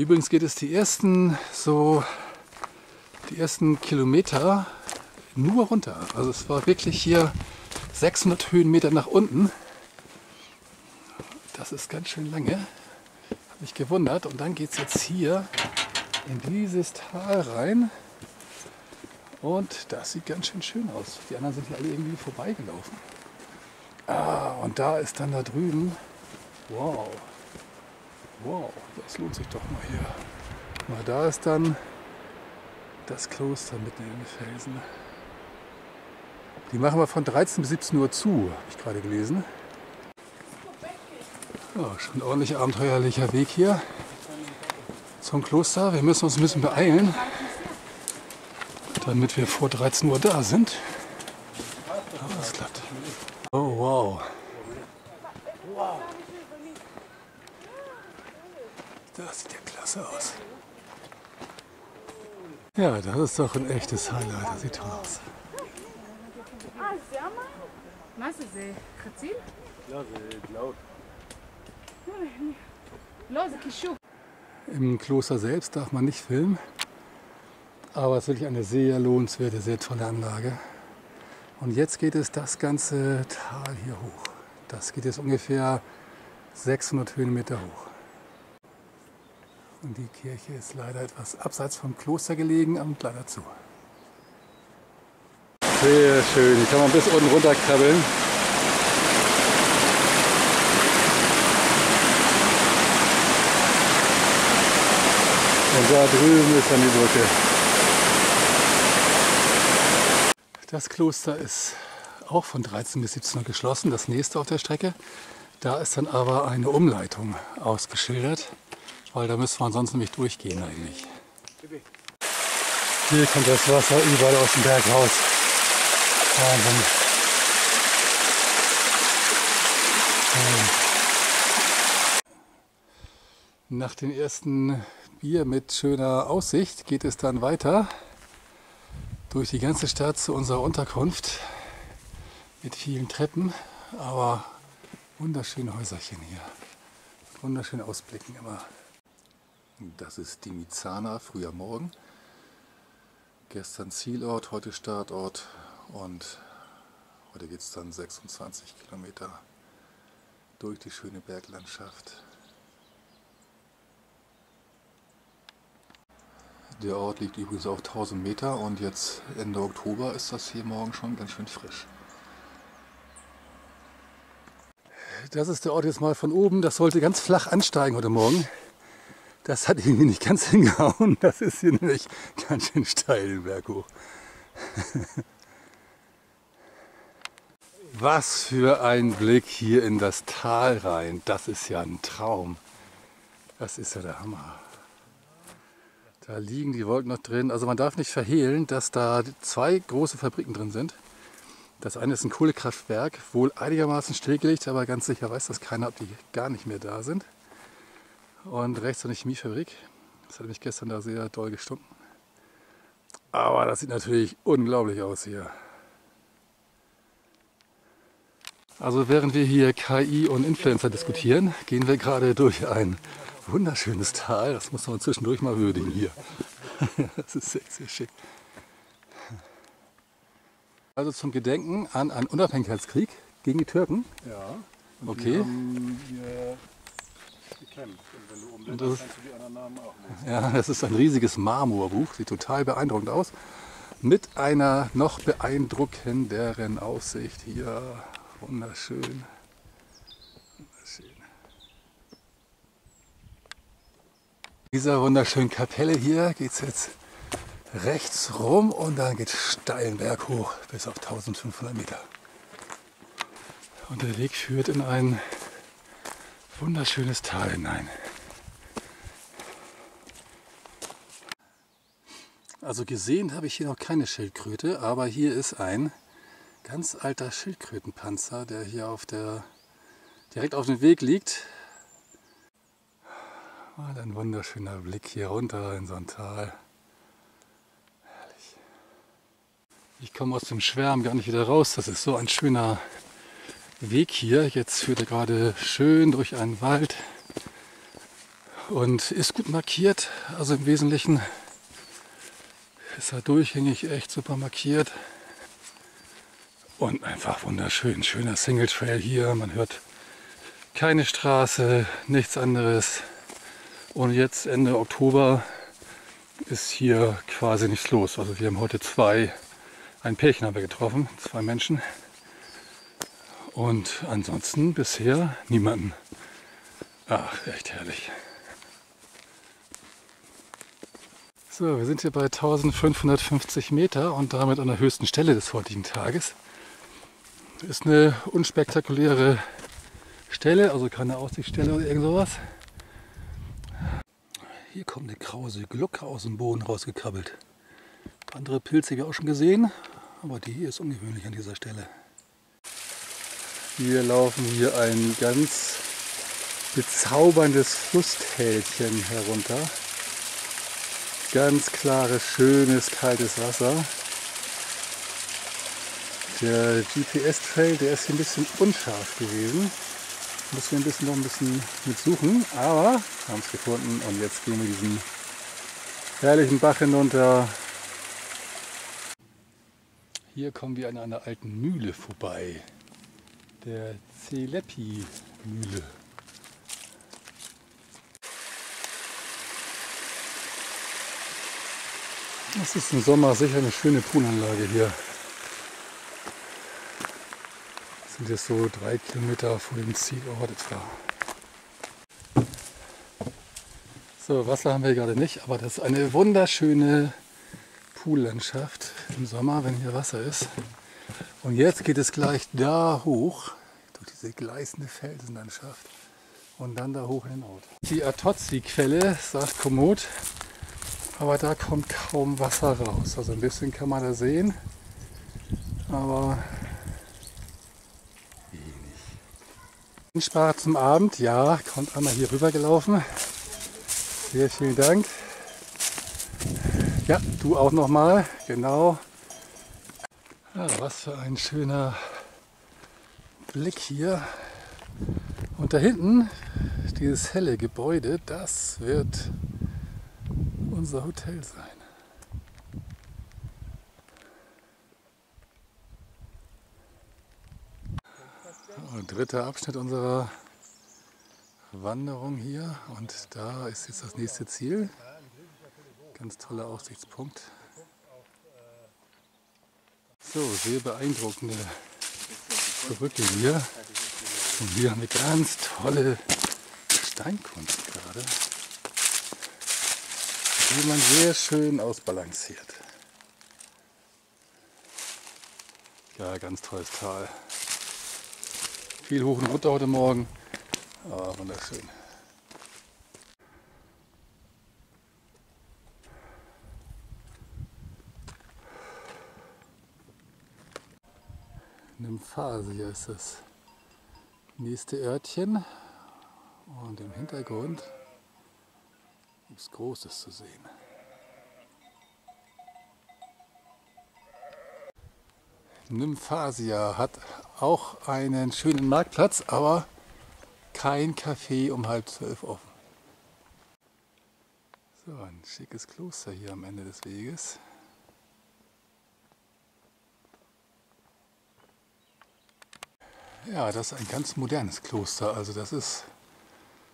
Übrigens geht es die ersten so die ersten Kilometer nur runter. Also es war wirklich hier 600 Höhenmeter nach unten. Das ist ganz schön lange. Habe mich gewundert. Und dann geht es jetzt hier in dieses Tal rein. Und das sieht ganz schön schön aus. Die anderen sind hier alle irgendwie vorbeigelaufen. Ah, und da ist dann da drüben. Wow. Wow, das lohnt sich doch mal hier. Mal da ist dann das Kloster mitten in den Felsen. Die machen wir von 13 bis 17 Uhr zu, habe ich gerade gelesen. Ja, schon ein ordentlich abenteuerlicher Weg hier zum Kloster. Wir müssen uns ein bisschen beeilen, damit wir vor 13 Uhr da sind. Aber es klappt. Oh wow. Das sieht ja klasse aus. Ja, das ist doch ein echtes Highlight. Das sieht toll aus. מה זה, זה חציל? לא, זה דלאות. לא, זה קישור. Im Kloster selbst darf man nicht filmen, aber es ist wirklich eine sehr lohnenswerte, sehr tolle Anlage. Und jetzt geht es das ganze Tal hier hoch. Das geht jetzt ungefähr 600 Höhenmeter hoch. Und die Kirche ist leider etwas abseits vom Kloster gelegen und leider zu. Sehr schön. Hier kann man bis unten runterkrabbeln. Und da drüben ist dann die Brücke. Das Kloster ist auch von 13 bis 17 Uhr geschlossen, das nächste auf der Strecke. Da ist dann aber eine Umleitung ausgeschildert, weil da müssen wir ansonsten nämlich durchgehen eigentlich. Hier kommt das Wasser überall aus dem Berg raus. Wahnsinn. Nach dem ersten Bier mit schöner Aussicht geht es dann weiter durch die ganze Stadt zu unserer Unterkunft mit vielen Treppen, aber wunderschöne Häuserchen hier. Wunderschöne Ausblicken immer. Das ist die Mizana, früher Morgen. Gestern Zielort, heute Startort und heute geht es dann 26 Kilometer durch die schöne Berglandschaft. Der Ort liegt übrigens auf 1000 Meter und jetzt Ende Oktober ist das hier morgen schon ganz schön frisch. Das ist der Ort jetzt mal von oben. Das sollte ganz flach ansteigen heute Morgen. Das hat irgendwie nicht ganz hingehauen. Das ist hier nämlich ganz schön steil den Berg hoch. Was für ein Blick hier in das Tal rein. Das ist ja ein Traum. Das ist ja der Hammer. Da liegen die Wolken noch drin. Also man darf nicht verhehlen, dass da zwei große Fabriken drin sind. Das eine ist ein Kohlekraftwerk, wohl einigermaßen stillgelegt, aber ganz sicher weiß das keiner, ob die gar nicht mehr da sind. Und rechts eine Chemiefabrik. Das hat mich gestern da sehr doll gestunken. Aber das sieht natürlich unglaublich aus hier. Also während wir hier KI und Influencer diskutieren, gehen wir gerade durch ein wunderschönes Tal. Das muss man zwischendurch mal würdigen hier. Das ist sehr, sehr schick. Also zum Gedenken an einen Unabhängigkeitskrieg gegen die Türken. Ja. Okay. Und das-. Ja, das ist ein riesiges Marmorbuch, sieht total beeindruckend aus. Mit einer noch beeindruckenderen Aussicht hier. Wunderschön. Dieser wunderschönen Kapelle hier geht es jetzt rechts rum und dann geht es steilen Berg hoch bis auf 1500 Meter. Und der Weg führt in ein wunderschönes Tal hinein. Also gesehen habe ich hier noch keine Schildkröte, aber hier ist ein ganz alter Schildkrötenpanzer, der hier auf der, direkt auf dem Weg liegt. Mal ein wunderschöner Blick hier runter in so ein Tal. Herrlich. Ich komme aus dem Schwärm gar nicht wieder raus. Das ist so ein schöner Weg hier. Jetzt führt er gerade schön durch einen Wald. und ist gut markiert. Also im Wesentlichen ist er durchgängig echt super markiert. Und einfach wunderschön. Schöner Single Trail hier. Man hört keine Straße, nichts anderes. Und jetzt Ende Oktober ist hier quasi nichts los. Also wir haben heute zwei, ein Pärchen haben wir getroffen, zwei Menschen. Und ansonsten bisher niemanden. Ach, echt herrlich. So, wir sind hier bei 1550 Meter und damit an der höchsten Stelle des heutigen Tages. Ist eine unspektakuläre Stelle, also keine Aussichtsstelle oder irgend sowas. Hier kommt eine krause Glucke aus dem Boden rausgekrabbelt. Andere Pilze habe ich auch schon gesehen, aber die hier ist ungewöhnlich an dieser Stelle. Wir laufen hier ein ganz bezauberndes Flusstälchen herunter. Ganz klares, schönes, kaltes Wasser. Der GPS-Trail, der ist hier ein bisschen unscharf gewesen. Müssen wir ein bisschen noch ein bisschen mit suchen, aber haben es gefunden und jetzt gehen wir diesen herrlichen Bach hinunter. Hier kommen wir an einer alten Mühle vorbei, der Zelepi-Mühle. Das ist im Sommer sicher eine schöne Poolanlage hier. Das sind jetzt so drei Kilometer vor dem Zielort etwa. So, Wasser haben wir gerade nicht, aber das ist eine wunderschöne Poollandschaft im Sommer, wenn hier Wasser ist. Und jetzt geht es gleich da hoch, durch diese gleißende Felsenlandschaft und dann da hoch in den Ort. Die Atozzi-Quelle, sagt Komoot, aber da kommt kaum Wasser raus. Also ein bisschen kann man da sehen, aber wenig. Spar zum Abend, ja, kommt einmal hier rüber gelaufen. Sehr vielen Dank. Ja, du auch nochmal, genau. Was für ein schöner Blick hier. Und da hinten, dieses helle Gebäude, das wird unser Hotel sein. Und dritter Abschnitt unserer Wanderung hier und da ist jetzt das nächste Ziel. Ganz toller Aussichtspunkt. So, sehr beeindruckende Brücke hier. Und wir haben eine ganz tolle Steinkunst gerade, die man sehr schön ausbalanciert. Ja, ganz tolles Tal. Viel hoch und runter heute Morgen. Aber wunderschön. Nymphasia ist das nächste Örtchen. Und im Hintergrund gibt es Großes zu sehen. Nymphasia hat auch einen schönen Marktplatz, aber kein Café um halb zwölf offen. So, ein schickes Kloster hier am Ende des Weges. Ja, das ist ein ganz modernes Kloster. Also das ist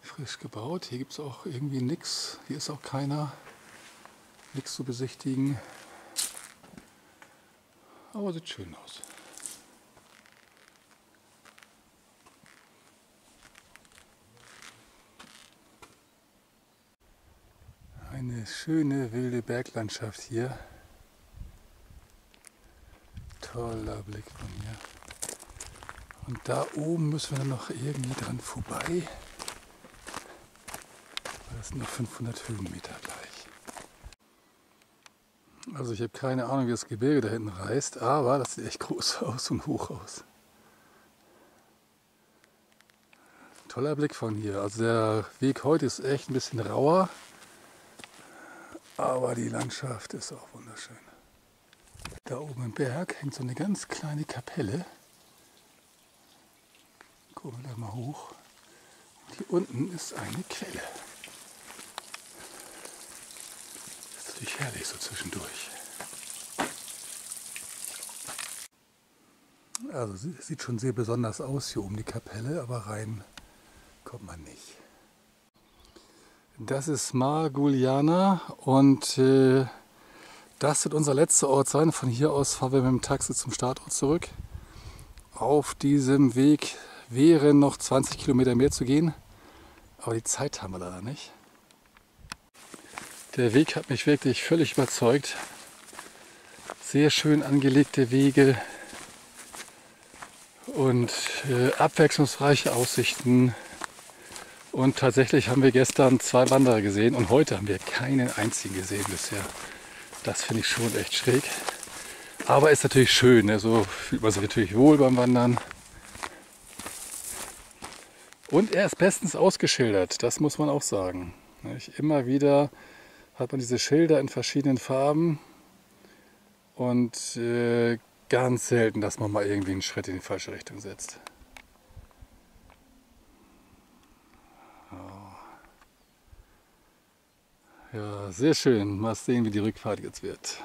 frisch gebaut. Hier gibt es auch irgendwie nichts. Hier ist auch keiner. Nichts zu besichtigen. Aber sieht schön aus. Eine schöne wilde Berglandschaft hier. Toller Blick von hier. Und da oben müssen wir dann noch irgendwie dran vorbei. Das sind noch 500 Höhenmeter gleich. Also ich habe keine Ahnung, wie das Gebirge da hinten reißt, aber das sieht echt groß aus und hoch aus. Toller Blick von hier. Also der Weg heute ist echt ein bisschen rauer, aber die Landschaft ist auch wunderschön. Da oben im Berg hängt so eine ganz kleine Kapelle. Gucken wir da mal hoch. Und hier unten ist eine Quelle. Richtig herrlich so zwischendurch. Also sie- sieht schon sehr besonders aus hier oben die Kapelle, aber rein kommt man nicht. Das ist Mar Guliana und äh, das wird unser letzter Ort sein. Von hier aus fahren wir mit dem Taxi zum Startort zurück. Auf diesem Weg wären noch 20 Kilometer mehr zu gehen, aber die Zeit haben wir leider nicht. Der Weg hat mich wirklich völlig überzeugt. Sehr schön angelegte Wege und äh, abwechslungsreiche Aussichten. Und tatsächlich haben wir gestern zwei Wanderer gesehen und heute haben wir keinen einzigen gesehen bisher. Das finde ich schon echt schräg. Aber ist natürlich schön, ne? so fühlt man sich natürlich wohl beim Wandern. Und er ist bestens ausgeschildert, das muss man auch sagen. Immer wieder hat man diese Schilder in verschiedenen Farben und äh, ganz selten, dass man mal irgendwie einen Schritt in die falsche Richtung setzt. Ja, sehr schön. Mal sehen, wie die Rückfahrt jetzt wird.